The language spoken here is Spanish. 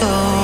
so